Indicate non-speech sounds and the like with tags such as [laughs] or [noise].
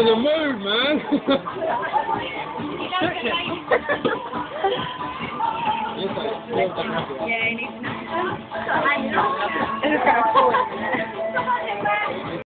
in the mood, man. [laughs] Yeah, he needs.